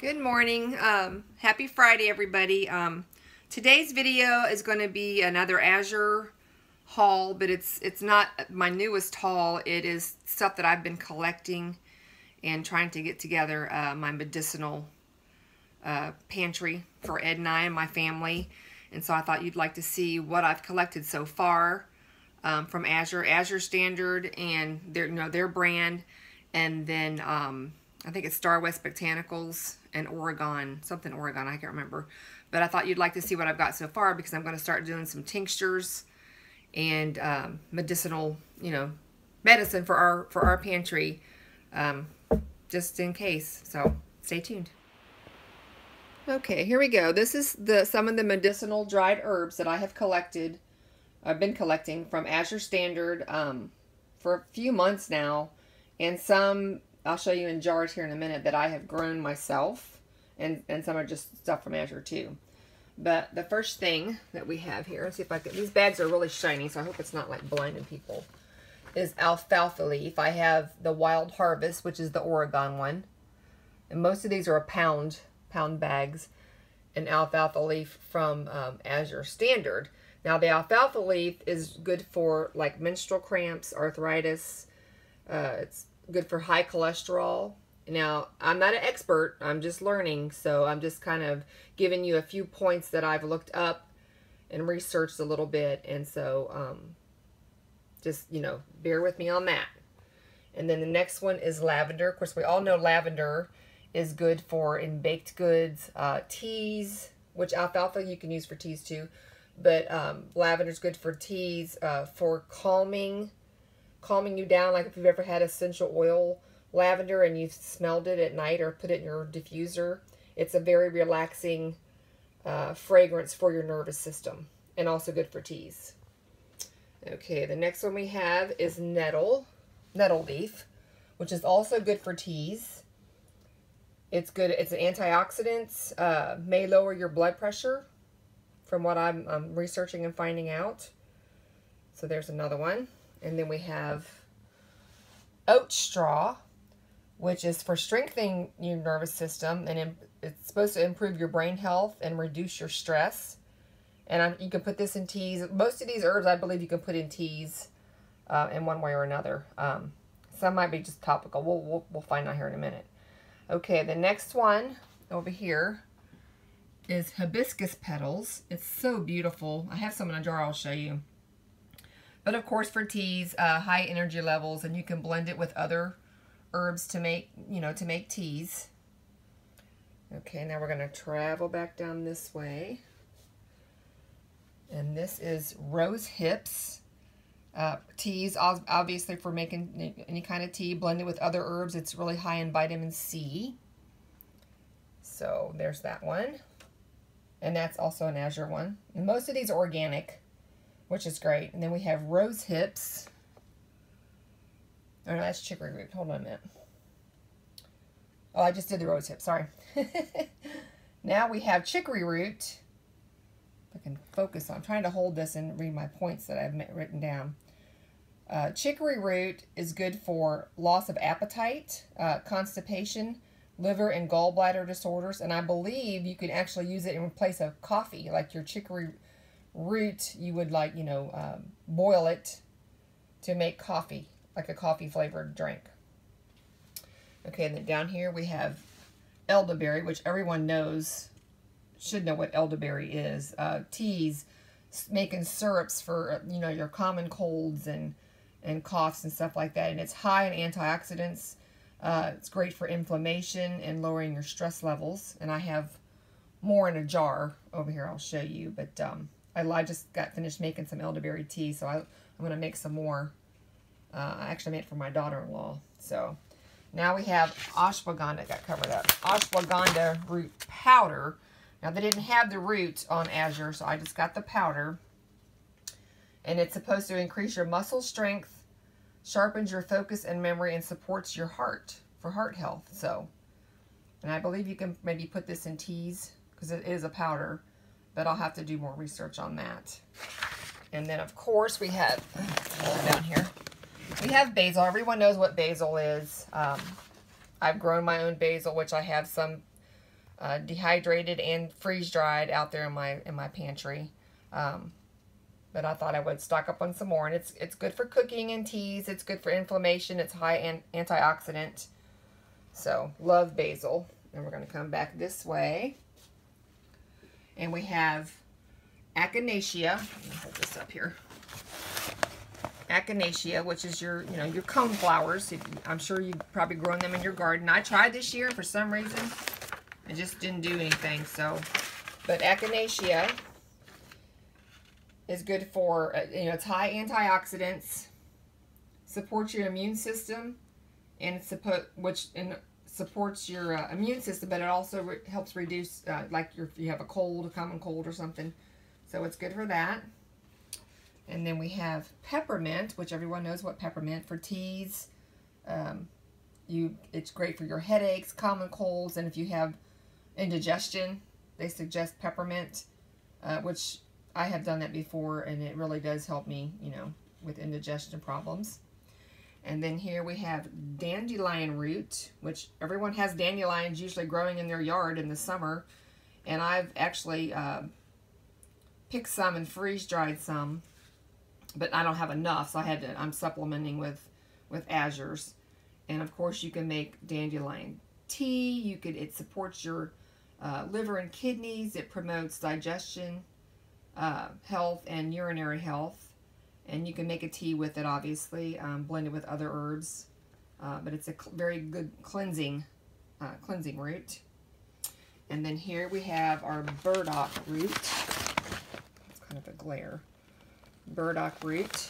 Good morning. Um, happy Friday, everybody. Um, today's video is going to be another Azure haul, but it's it's not my newest haul. It is stuff that I've been collecting and trying to get together uh, my medicinal uh, pantry for Ed and I and my family. And so I thought you'd like to see what I've collected so far um, from Azure, Azure Standard, and their you know their brand, and then um, I think it's Starwest Botanicals and Oregon, something Oregon, I can't remember. But I thought you'd like to see what I've got so far because I'm going to start doing some tinctures and um, medicinal, you know, medicine for our for our pantry, um, just in case. So stay tuned. Okay, here we go. This is the some of the medicinal dried herbs that I have collected. I've been collecting from Azure Standard um, for a few months now, and some I'll show you in jars here in a minute that I have grown myself. And, and some are just stuff from Azure too. But the first thing that we have here, let's see if I can, these bags are really shiny, so I hope it's not like blinding people, is alfalfa leaf. I have the Wild Harvest, which is the Oregon one. And most of these are a pound, pound bags. And alfalfa leaf from um, Azure Standard. Now the alfalfa leaf is good for like menstrual cramps, arthritis. Uh, it's good for high cholesterol. Now, I'm not an expert. I'm just learning. So I'm just kind of giving you a few points that I've looked up and researched a little bit. And so um, just, you know, bear with me on that. And then the next one is lavender. Of course, we all know lavender is good for in baked goods, uh, teas, which alfalfa you can use for teas too. But um, lavender is good for teas, uh, for calming calming you down, like if you've ever had essential oil lavender and you've smelled it at night or put it in your diffuser. It's a very relaxing uh, fragrance for your nervous system and also good for teas. Okay, the next one we have is nettle, nettle leaf, which is also good for teas. It's good. It's an antioxidant. Uh, may lower your blood pressure, from what I'm, I'm researching and finding out. So there's another one. And then we have oat straw, which is for strengthening your nervous system. And it's supposed to improve your brain health and reduce your stress. And I'm, you can put this in teas. Most of these herbs, I believe you can put in teas uh, in one way or another. Um, some might be just topical. We'll, we'll, we'll find out here in a minute. Okay, the next one over here is hibiscus petals. It's so beautiful. I have some in a jar I'll show you. But of course for teas, uh, high energy levels, and you can blend it with other herbs to make, you know, to make teas. Okay, now we're going to travel back down this way. And this is rose hips. Uh, teas, obviously for making any kind of tea, blended with other herbs. It's really high in vitamin C. So there's that one. And that's also an Azure one. And most of these are organic which is great. And then we have rose hips. Oh, no, that's chicory root. Hold on a minute. Oh, I just did the rose hip. Sorry. now we have chicory root. I can focus on. I'm trying to hold this and read my points that I've written down. Uh, chicory root is good for loss of appetite, uh, constipation, liver and gallbladder disorders, and I believe you can actually use it in place of coffee, like your chicory root, you would like, you know, um, boil it to make coffee, like a coffee flavored drink. Okay, and then down here we have elderberry, which everyone knows, should know what elderberry is. Uh, teas, making syrups for, you know, your common colds and, and coughs and stuff like that. And it's high in antioxidants. Uh, it's great for inflammation and lowering your stress levels. And I have more in a jar over here I'll show you. But um, I just got finished making some elderberry tea, so I, am going to make some more. Uh, I actually made it for my daughter-in-law. So now we have ashwagandha got covered up. Ashwagandha root powder. Now they didn't have the root on Azure, so I just got the powder. And it's supposed to increase your muscle strength, sharpens your focus and memory, and supports your heart for heart health. So, and I believe you can maybe put this in teas because it is a powder but I'll have to do more research on that. And then, of course, we have, down here, we have basil. Everyone knows what basil is. Um, I've grown my own basil, which I have some uh, dehydrated and freeze dried out there in my in my pantry. Um, but I thought I would stock up on some more. And it's it's good for cooking and teas. It's good for inflammation. It's high an antioxidant. So, love basil. And we're going to come back this way. And we have Echinacea. Let me hold this up here. Echinacea, which is your, you know, your cone flowers. I'm sure you've probably grown them in your garden. I tried this year for some reason. It just didn't do anything. So, but Echinacea is good for, uh, you know, it's high antioxidants, supports your immune system, and it's suppo which in, supports your uh, immune system, but it also re helps reduce, uh, like your, if you have a cold, a common cold or something. So it's good for that. And then we have peppermint, which everyone knows what peppermint for teas. Um, you, it's great for your headaches, common colds, and if you have indigestion, they suggest peppermint, uh, which I have done that before, and it really does help me, you know, with indigestion problems. And then here we have dandelion root, which everyone has dandelions usually growing in their yard in the summer. And I've actually uh, picked some and freeze-dried some, but I don't have enough, so I had to, I'm supplementing with, with azures. And of course you can make dandelion tea. You could, it supports your uh, liver and kidneys. It promotes digestion uh, health and urinary health. And you can make a tea with it, obviously, um, blended with other herbs. Uh, but it's a very good cleansing, uh, cleansing root. And then here we have our burdock root. It's kind of a glare. Burdock root.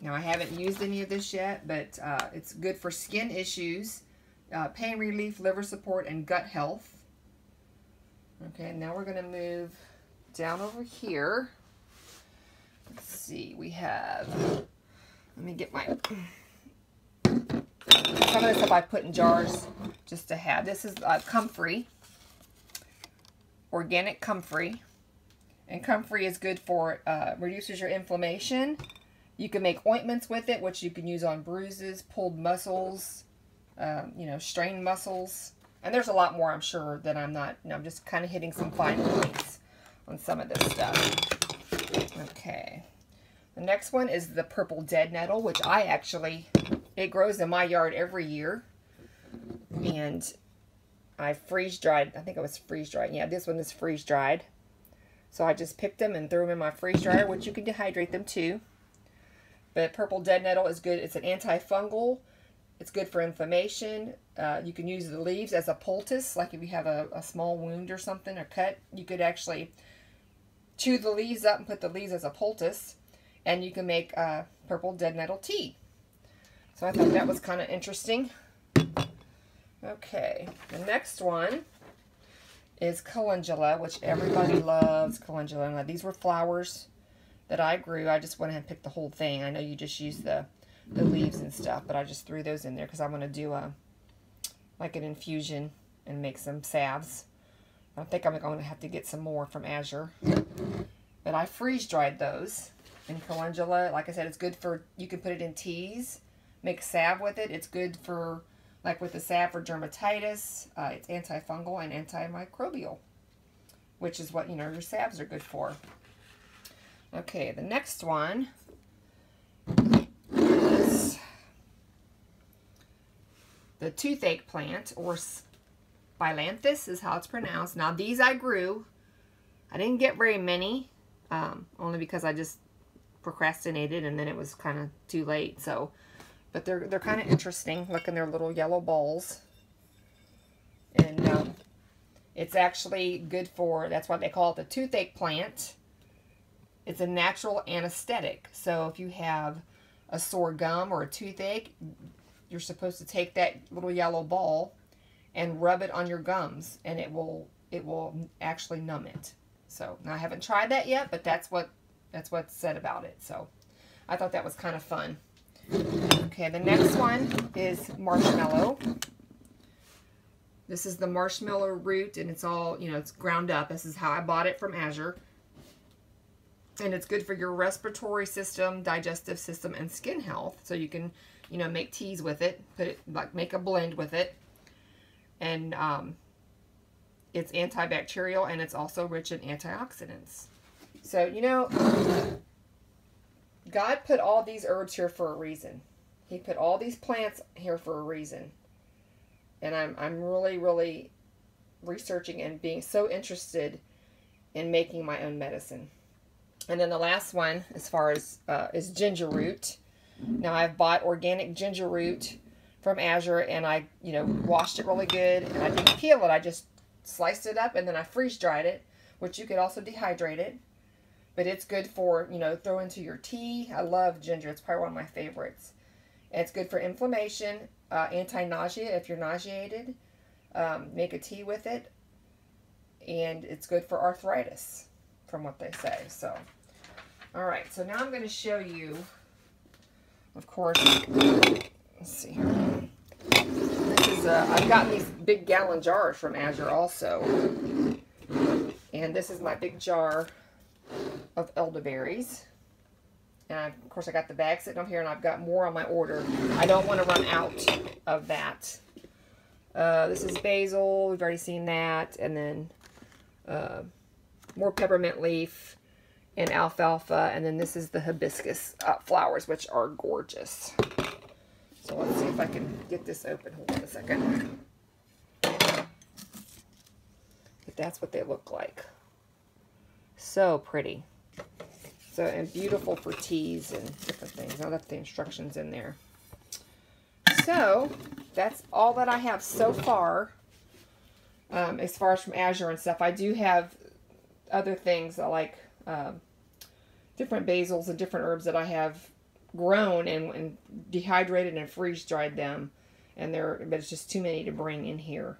Now, I haven't used any of this yet, but uh, it's good for skin issues, uh, pain relief, liver support, and gut health. Okay, now we're going to move down over here, let's see, we have, let me get my, some of this stuff I put in jars just to have. This is uh, comfrey, organic comfrey. And comfrey is good for, uh, reduces your inflammation. You can make ointments with it, which you can use on bruises, pulled muscles, um, you know, strained muscles. And there's a lot more, I'm sure, that I'm not, you know, I'm just kind of hitting some fine points on some of this stuff. Okay. The next one is the purple dead nettle, which I actually, it grows in my yard every year. And I freeze dried, I think it was freeze dried. Yeah, this one is freeze dried. So I just picked them and threw them in my freeze dryer, which you can dehydrate them too. But purple dead nettle is good. It's an antifungal. It's good for inflammation. Uh, you can use the leaves as a poultice, like if you have a, a small wound or something, or cut, you could actually chew the leaves up and put the leaves as a poultice, and you can make uh, purple dead nettle tea. So I thought that was kind of interesting. Okay, the next one is calendula, which everybody loves calendula. these were flowers that I grew. I just went ahead and picked the whole thing. I know you just use the, the leaves and stuff, but I just threw those in there because I want to do a like an infusion and make some salves. I think I'm going to have to get some more from Azure. But I freeze dried those in calendula. Like I said, it's good for, you can put it in teas, make salve with it. It's good for, like with the salve for dermatitis, uh, it's antifungal and antimicrobial, which is what, you know, your salves are good for. Okay, the next one is the toothache plant, or Spilanthes is how it's pronounced. Now, these I grew. I didn't get very many, um, only because I just procrastinated and then it was kind of too late. So, but they're they're kind of interesting. Look in their little yellow balls, and um, it's actually good for. That's why they call it the toothache plant. It's a natural anesthetic. So if you have a sore gum or a toothache, you're supposed to take that little yellow ball and rub it on your gums and it will it will actually numb it. So I haven't tried that yet, but that's what that's what's said about it. So I thought that was kind of fun. Okay, the next one is marshmallow. This is the marshmallow root, and it's all, you know, it's ground up. This is how I bought it from Azure. And it's good for your respiratory system, digestive system, and skin health. So you can, you know, make teas with it, put it, like, make a blend with it and um, it's antibacterial and it's also rich in antioxidants. So, you know, God put all these herbs here for a reason. He put all these plants here for a reason. And I'm, I'm really, really researching and being so interested in making my own medicine. And then the last one, as far as, uh, is ginger root. Now I've bought organic ginger root from Azure and I, you know, washed it really good and I didn't peel it. I just sliced it up and then I freeze dried it, which you could also dehydrate it. But it's good for, you know, throw into your tea. I love ginger. It's probably one of my favorites. And it's good for inflammation, uh, anti-nausea if you're nauseated. Um, make a tea with it. And it's good for arthritis, from what they say. So, all right. So now I'm going to show you, of course, let's see. This is, uh, I've got these big gallon jars from Azure also. And this is my big jar of elderberries. And I, of course I got the bag sitting over here and I've got more on my order. I don't want to run out of that. Uh, this is basil. We've already seen that. And then uh, more peppermint leaf and alfalfa. And then this is the hibiscus uh, flowers, which are gorgeous. So let's see if I can get this open. Hold on a second. But that's what they look like. So pretty. So, and beautiful for teas and different things. I left the instructions in there. So, that's all that I have so far. Um, as far as from Azure and stuff. I do have other things I like um, different basils and different herbs that I have grown and, and dehydrated and freeze dried them. And they're, but it's just too many to bring in here.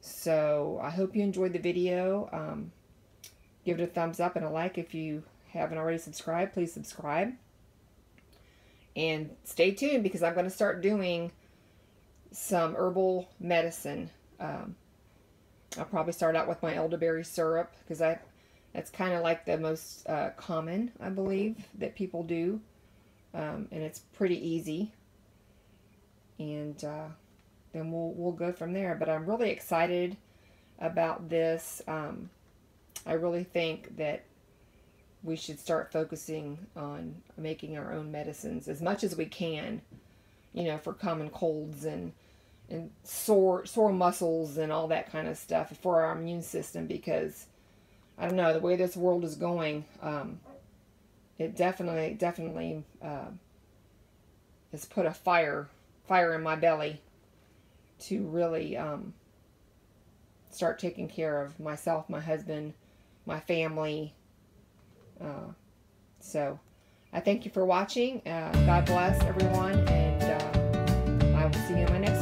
So I hope you enjoyed the video. Um, give it a thumbs up and a like if you haven't already subscribed. Please subscribe. And stay tuned because I'm going to start doing some herbal medicine. Um, I'll probably start out with my elderberry syrup because I that's kind of like the most uh, common, I believe, that people do um, and it's pretty easy. And uh, then we'll we'll go from there. But I'm really excited about this. Um, I really think that we should start focusing on making our own medicines as much as we can. You know, for common colds and and sore sore muscles and all that kind of stuff for our immune system because I don't know the way this world is going. Um, it definitely, definitely uh, has put a fire, fire in my belly to really um, start taking care of myself, my husband, my family. Uh, so I thank you for watching. Uh, God bless everyone, and uh, I will see you in my next.